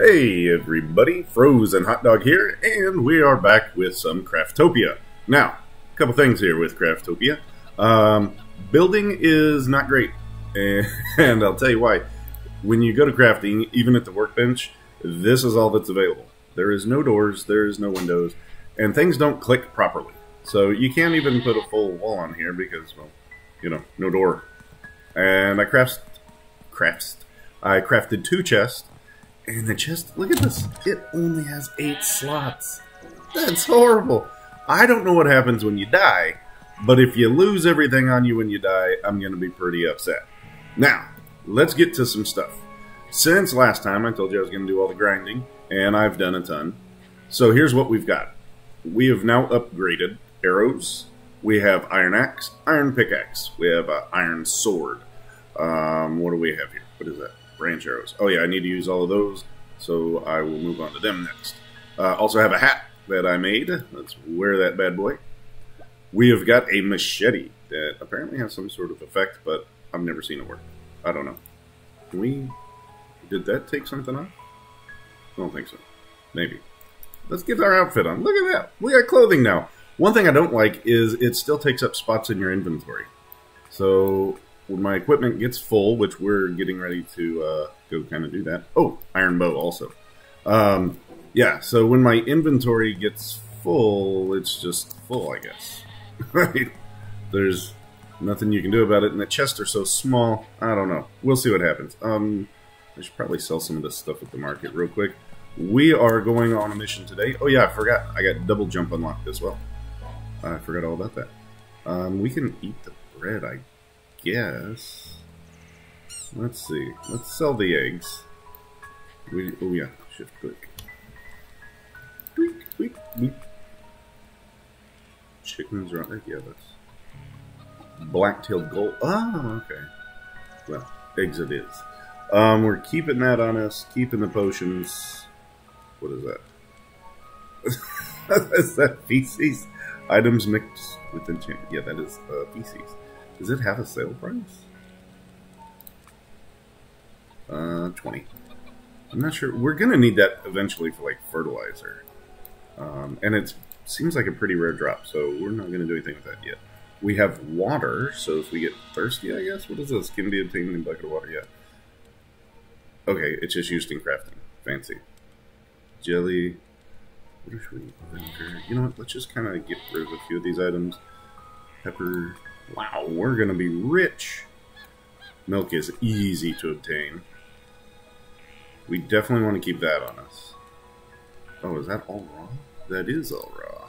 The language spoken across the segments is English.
Hey everybody, Frozen Hot Dog here, and we are back with some Craftopia. Now, a couple things here with Craftopia. Um, building is not great, and I'll tell you why. When you go to crafting, even at the workbench, this is all that's available. There is no doors, there is no windows, and things don't click properly. So you can't even put a full wall on here because, well, you know, no door. And I crafts, crafts, I crafted two chests, and the chest, look at this, it only has eight slots. That's horrible. I don't know what happens when you die, but if you lose everything on you when you die, I'm going to be pretty upset. Now, let's get to some stuff. Since last time, I told you I was going to do all the grinding, and I've done a ton. So here's what we've got. We have now upgraded arrows. We have iron axe, iron pickaxe. We have an iron sword. Um, what do we have here? What is that? Branch arrows. Oh yeah, I need to use all of those, so I will move on to them next. Uh, also have a hat that I made. Let's wear that bad boy. We have got a machete that apparently has some sort of effect, but I've never seen it work. I don't know. Can we... Did that take something off? I don't think so. Maybe. Let's get our outfit on. Look at that. We got clothing now. One thing I don't like is it still takes up spots in your inventory. So when my equipment gets full, which we're getting ready to uh, go kind of do that. Oh, iron bow also. Um, yeah, so when my inventory gets full, it's just full, I guess. right? There's nothing you can do about it, and the chests are so small. I don't know. We'll see what happens. Um, I should probably sell some of this stuff at the market real quick. We are going on a mission today. Oh yeah, I forgot. I got double jump unlocked as well. I forgot all about that. Um, we can eat the bread, I guess. Let's see. Let's sell the eggs. We, oh yeah, shift click. Tweak, tweak, tweak. Chickens are right Yeah, that's black-tailed gold. Oh, okay. Well, eggs it is. Um, we're keeping that on us. Keeping the potions. What is that? is that feces? Items mixed with enchant. Yeah, that is uh, feces. Does it have a sale price? Uh, 20. I'm not sure. We're going to need that eventually for, like, fertilizer. Um, and it seems like a pretty rare drop, so we're not going to do anything with that yet. We have water, so if we get thirsty, I guess. What is this? Can be obtained in bucket of water, yeah. Okay, it's just used in crafting. Fancy. Jelly. What we vinegar? You know what? Let's just kind of get rid of a few of these items. Pepper. Wow, we're going to be rich. Milk is easy to obtain. We definitely want to keep that on us. Oh, is that all raw? That is all raw.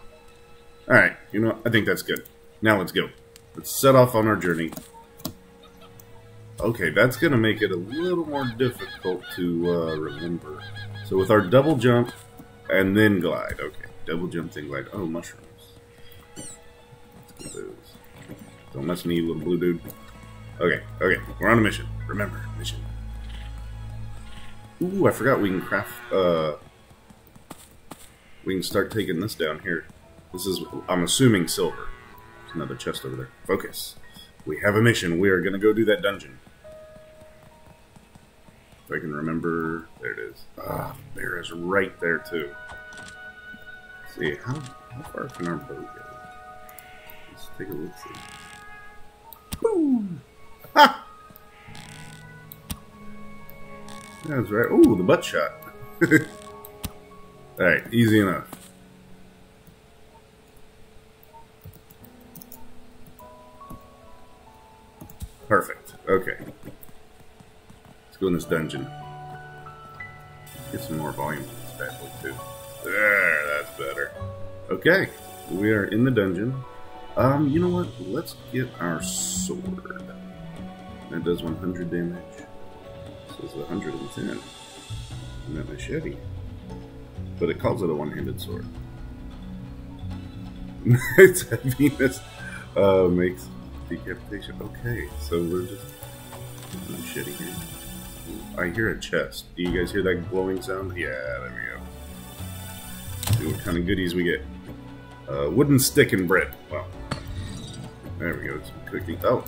Alright, you know? I think that's good. Now let's go. Let's set off on our journey. Okay, that's going to make it a little more difficult to uh, remember. So with our double jump and then glide. Okay, double jump, then glide. Oh, mushrooms. Let's get those. Don't mess with me, little blue dude. Okay, okay, we're on a mission. Remember, mission. Ooh, I forgot we can craft, uh... We can start taking this down here. This is, I'm assuming, silver. There's another chest over there. Focus. We have a mission. We are going to go do that dungeon. If I can remember... There it is. Ah, the bear is right there, too. Let's see, how, how far can our bow go? Let's take a look. See. Boom! Ha! That's right. Ooh, the butt shot. Alright, easy enough. Perfect. Okay. Let's go in this dungeon. Get some more volume on this bad boy, too. There, that's better. Okay, we are in the dungeon. Um, you know what? Let's get our sword. That does 100 damage. This is 110. And that machete. But it calls it a one-handed sword. its heaviness uh, makes decapitation. Okay, so we're just machete here. I hear a chest. Do you guys hear that glowing sound? Yeah, there we go. See what kind of goodies we get. Uh, wooden stick and bread. Well, there we go. Some cooking. Oh.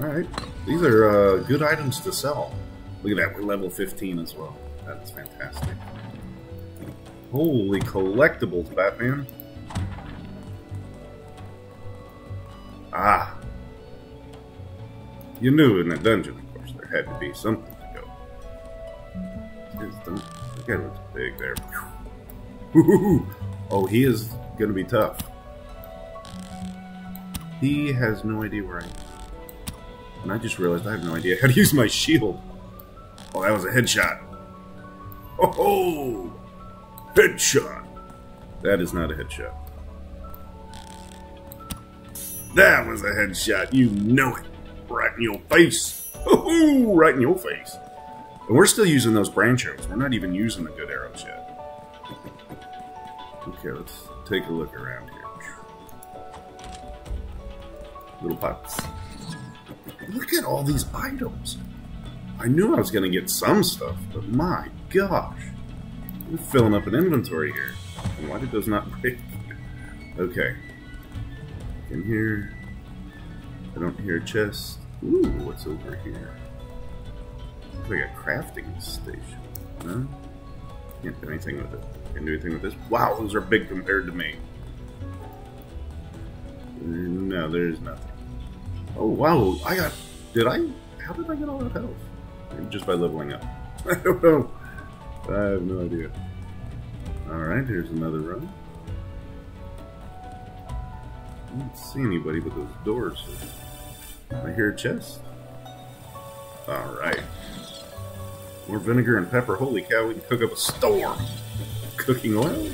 Alright. These are uh, good items to sell. Look at that, we're level 15 as well. That's fantastic. Holy collectibles, Batman. Ah. You knew in that dungeon, of course, there had to be something to go. That guy looks big there. Oh, he is going to be tough. He has no idea where I am. And I just realized I have no idea how to use my shield. Oh, that was a headshot. Oh, ho! Headshot! That is not a headshot. That was a headshot. You know it. Right in your face. Oh, right in your face. And we're still using those branch arrows. We're not even using the good arrows yet. Okay, let's take a look around here. Little pots. Look at all these items. I knew I was going to get some stuff, but my gosh. We're filling up an inventory here. Why did those not break? Okay. In here. I don't hear a chest. Ooh, what's over here? Looks like a crafting station. No? Can't do anything with it. Can't do anything with this. Wow, those are big compared to me. No, there's nothing. Oh, wow. I got... Did I... How did I get all that health? Just by leveling up. I don't know. I have no idea. Alright, here's another room. I don't see anybody but those doors. I hear a chest. Alright. More vinegar and pepper. Holy cow, we can cook up a storm. Cooking oil?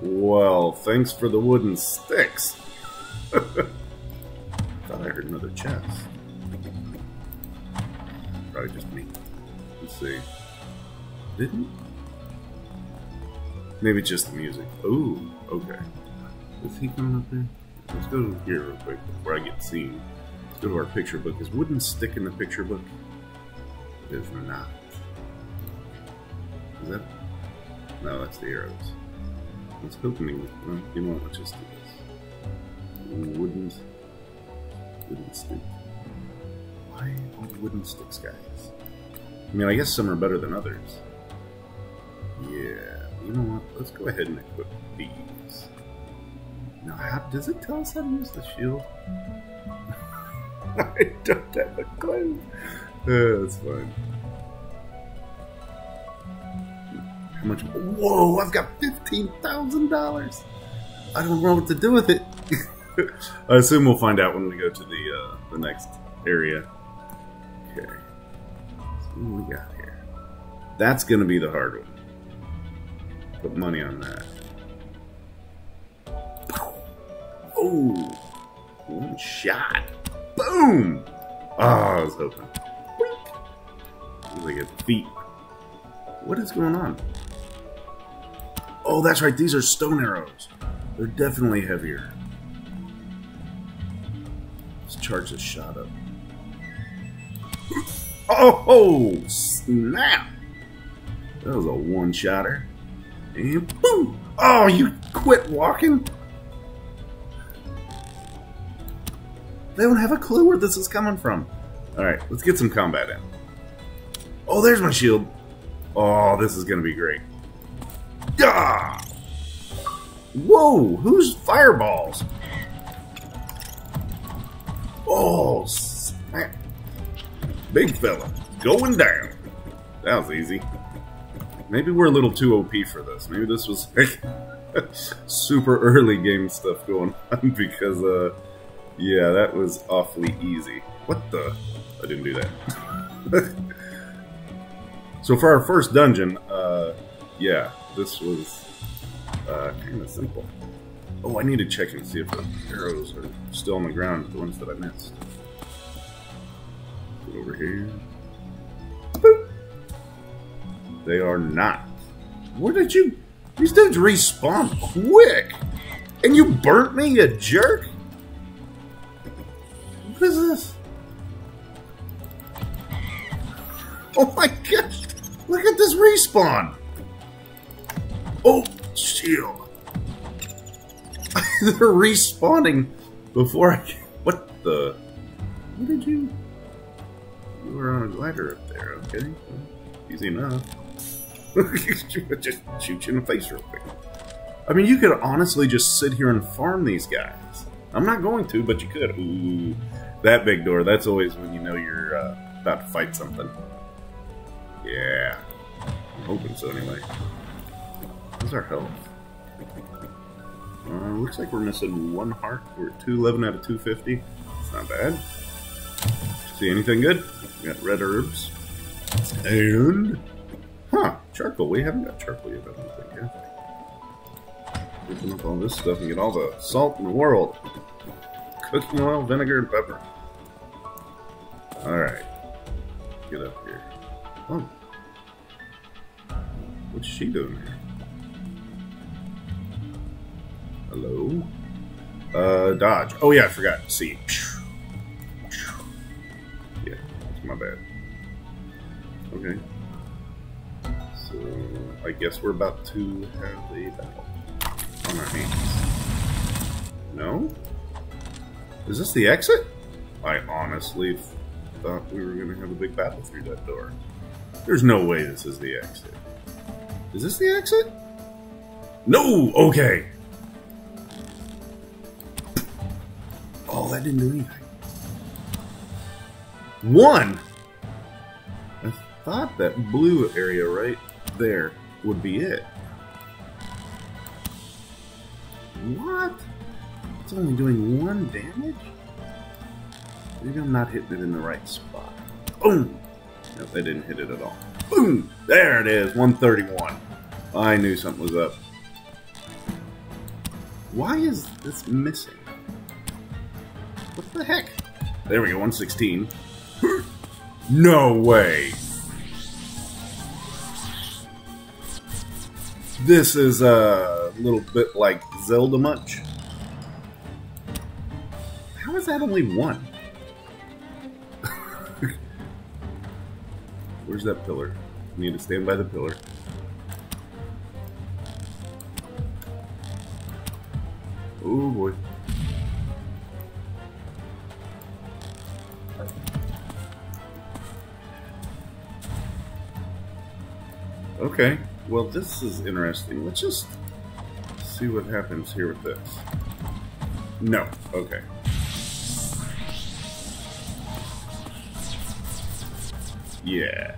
Well, thanks for the wooden sticks. Thought I heard another chest. Probably just me. Let's see. Didn't? Maybe just the music. Ooh, okay. Is he coming up there? Let's go here real quick before I get seen. Let's go to our picture book. Is wooden stick in the picture book? It is not. Is that? No, that's the arrows. Let's hoping he, well, you know what, let's just Wooden, wooden stick. Why all the wooden sticks, guys? I mean, I guess some are better than others. Yeah, you know what? Let's go ahead and equip these. Now, how does it tell us how to use the shield? I don't have a clue. Uh, that's fine. How much? Whoa! I've got fifteen thousand dollars. I don't know what to do with it. I assume we'll find out when we go to the uh, the next area. Okay. So what we got here? That's gonna be the hard one. Put money on that. Oh, one shot. Boom! Oh, I was hoping. Like a feet. What is going on? Oh, that's right. These are stone arrows. They're definitely heavier. Charge this shot up. Oh, snap! That was a one-shotter. And boom! Oh, you quit walking? They don't have a clue where this is coming from. Alright, let's get some combat in. Oh, there's my shield. Oh, this is going to be great. Ah! Whoa, who's fireballs? Oh, snap. Big fella, going down. That was easy. Maybe we're a little too OP for this. Maybe this was like super early game stuff going on because, uh, yeah, that was awfully easy. What the? I didn't do that. so for our first dungeon, uh, yeah, this was uh, kind of simple. Oh, I need to check and see if the arrows are still on the ground, the ones that I missed. Go over here. Boop. They are not. Where did you... These dudes respawn quick! And you burnt me, you jerk? What is this? Oh my gosh! Look at this respawn! Oh, shield! They're respawning before I... What the... What did you... You were on a ladder up there, okay? Easy enough. just shoot you in the face real quick. I mean, you could honestly just sit here and farm these guys. I'm not going to, but you could. Ooh, that big door, that's always when you know you're uh, about to fight something. Yeah. I'm hoping so, anyway. What's our health? Uh, looks like we're missing one heart. We're at 211 out of 250. It's not bad. See anything good? We got red herbs. And... Huh, charcoal. We haven't got charcoal yet, I don't think, yet. Open up all this stuff and get all the salt in the world. Cooking oil, vinegar, and pepper. Alright. Get up here. Oh. What's she doing here? Hello? Uh, dodge. Oh yeah, I forgot. See. Yeah, that's my bad. Okay. So, I guess we're about to have a battle on our hands. No? Is this the exit? I honestly thought we were going to have a big battle through that door. There's no way this is the exit. Is this the exit? No! Okay. Oh, that didn't do anything. One! I thought that blue area right there would be it. What? It's only doing one damage? Maybe I'm not hitting it in the right spot. Boom! Nope, they didn't hit it at all. Boom! There it is, 131. I knew something was up. Why is this missing? The heck? There we go, 116. no way! This is a little bit like Zelda much. How is that only one? Where's that pillar? I need to stand by the pillar. Oh boy. Okay, well this is interesting. Let's just see what happens here with this. No, okay. Yeah.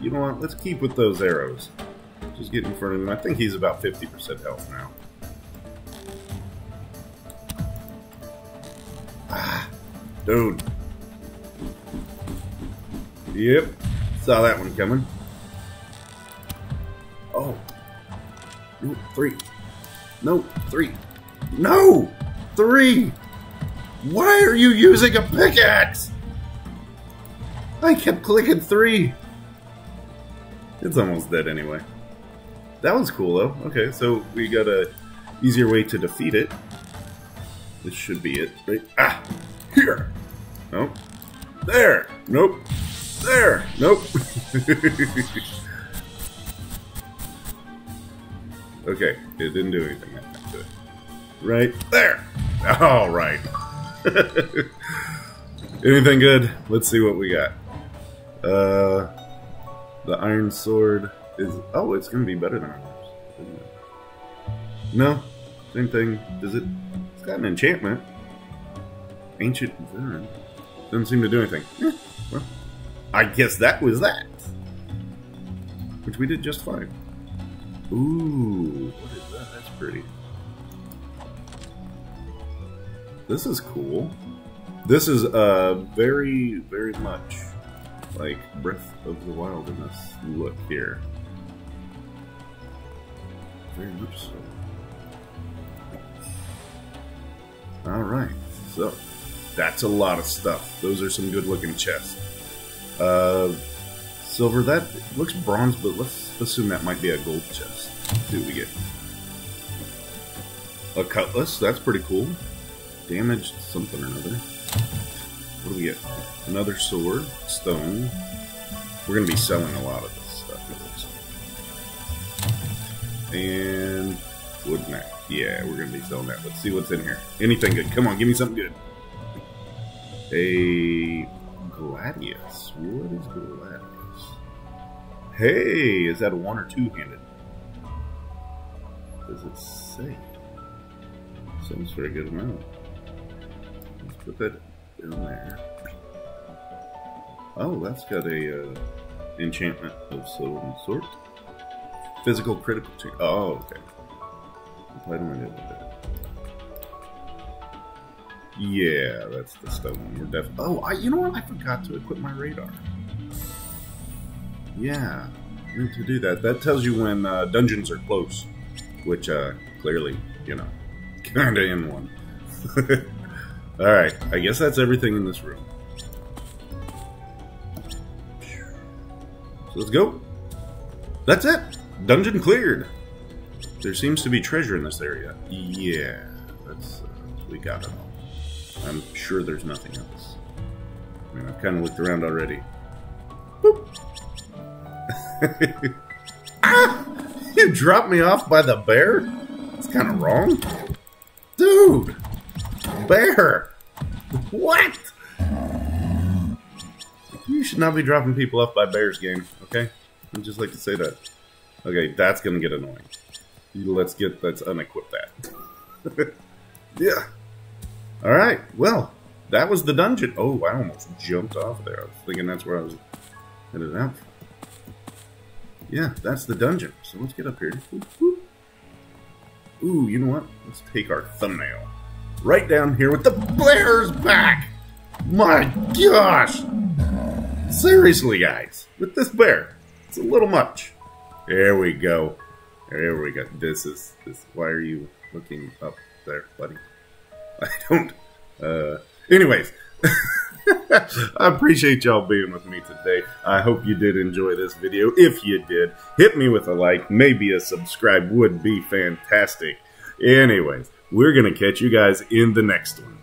You know what? Let's keep with those arrows. Just get in front of him. I think he's about 50% health now. Ah, dude. Yep. Saw that one coming. Three. No, three. No! Three! Why are you using a pickaxe? I kept clicking three. It's almost dead anyway. That was cool though. Okay, so we got a easier way to defeat it. This should be it, right? Ah! Here! Nope. There! Nope. There! Nope. okay, it didn't do anything that time to it. Right there! Alright. Anything good? Let's see what we got. Uh, the Iron Sword is... Oh, it's going to be better than ours. No, same thing. Does it... It's got an enchantment. Ancient Veteran. Doesn't seem to do anything. Eh, well, I guess that was that. Which we did just fine. Ooh, what is that? That's pretty. This is cool. This is uh, very, very much like Breath of the Wild in this look here. Very much so. Alright, so that's a lot of stuff. Those are some good looking chests. Uh, silver, that looks bronze, but let's assume that might be a gold chest. Let's see what we get. A cutlass, that's pretty cool. Damaged something or another. What do we get? Another sword, stone. We're going to be selling a lot of this stuff. And wood mat. Yeah, we're going to be selling that. Let's see what's in here. Anything good. Come on, give me something good. A Gladius. What is Gladius? Hey, is that a one or two handed? Does it say? Seems for a good amount. Let's put that in there. Oh, that's got a uh, enchantment of some sort. Physical critical check. Oh, okay. Apply to my with it. Yeah, that's the stone. We're. Oh, I, you know what? I forgot to equip my radar. Yeah, to do that. That tells you when uh, dungeons are close, which uh, clearly, you know, kinda in one. All right, I guess that's everything in this room. So let's go. That's it. Dungeon cleared. There seems to be treasure in this area. Yeah, that's uh, we got it. I'm sure there's nothing else. I mean, I've kind of looked around already. Ah! You dropped me off by the bear? It's kind of wrong. Dude! Bear! What? You should not be dropping people off by bears game, okay? I'd just like to say that. Okay, that's gonna get annoying. Let's get, let's unequip that. yeah. Alright, well, that was the dungeon. Oh, I almost jumped off there. I was thinking that's where I was headed out. Yeah, that's the dungeon. So let's get up here. Ooh, you know what? Let's take our thumbnail. Right down here with the Blair's back! My gosh! Seriously, guys, with this bear, it's a little much. There we go. There we go. This is this. Why are you looking up there, buddy? I don't. Uh, anyways, I appreciate y'all being with me today. I hope you did enjoy this video. If you did, hit me with a like. Maybe a subscribe would be fantastic. Anyways, we're going to catch you guys in the next one.